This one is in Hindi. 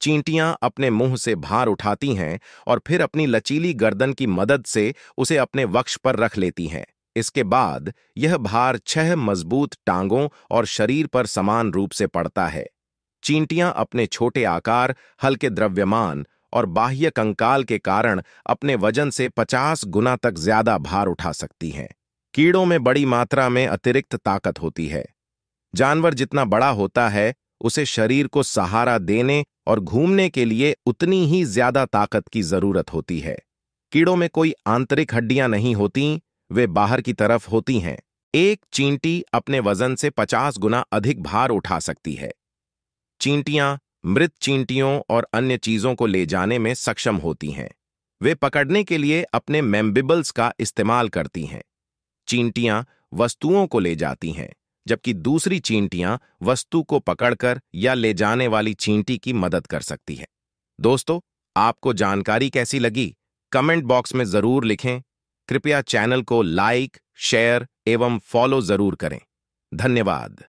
चींटियाँ अपने मुँह से भार उठाती हैं और फिर अपनी लचीली गर्दन की मदद से उसे अपने वक्ष पर रख लेती हैं। इसके बाद यह भार छह मज़बूत टांगों और शरीर पर समान रूप से पड़ता है। चींटियाँ अपने छोटे आकार, हल्के द्रव्यमान और बाह्य कंकाल के कारण अपने वज़न से 50 गुना तक ज़्यादा भार उठा सकती हैं। कीड़ों में बड़ी मात्रा में अतिरिक्त ताकत होती है। जानवर जितना बड़ा होता है उसे शरीर को सहारा देने और घूमने के लिए उतनी ही ज़्यादा ताकत की ज़रूरत होती है। कीड़ों में कोई आंतरिक हड्डियाँ नहीं होती, वे बाहर की तरफ़ होती हैं। एक चींटी अपने वज़न से 50 गुना अधिक भार उठा सकती है। चींटियाँ मृत चींटियों और अन्य चीज़ों को ले जाने में सक्षम होती हैं। वे पकड़ने के लिए अपने मेम्बिबल्स का इस्तेमाल करती हैं। चींटियाँ वस्तुओं को ले जाती हैं। जबकि दूसरी चींटियाँ वस्तु को पकड़कर या ले जाने वाली चींटी की मदद कर सकती है। दोस्तों, आपको जानकारी कैसी लगी? कमेंट बॉक्स में ज़रूर लिखें। कृपया चैनल को लाइक, शेयर एवं फॉलो ज़रूर करें। धन्यवाद।